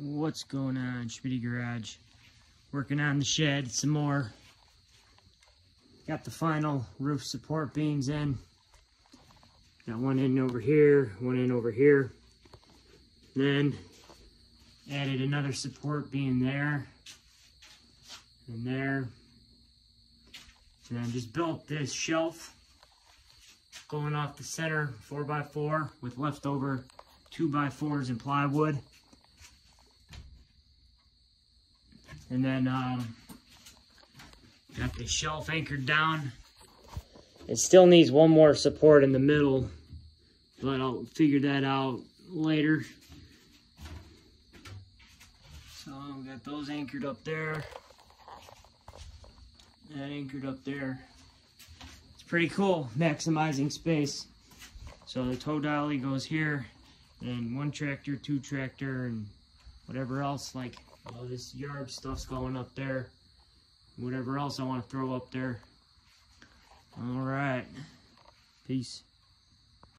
What's going on, Schmitty Garage? Working on the shed some more. Got the final roof support beams in. Got one in over here, one in over here. Then added another support beam there and there. And then just built this shelf going off the center 4x4 with leftover 2x4s and plywood. And then um, got the shelf anchored down. It still needs one more support in the middle, but I'll figure that out later. So we got those anchored up there. That anchored up there. It's pretty cool, maximizing space. So the tow dolly goes here, and one tractor, two tractor, and whatever else like all this yard stuff's going up there. Whatever else I want to throw up there. All right. Peace.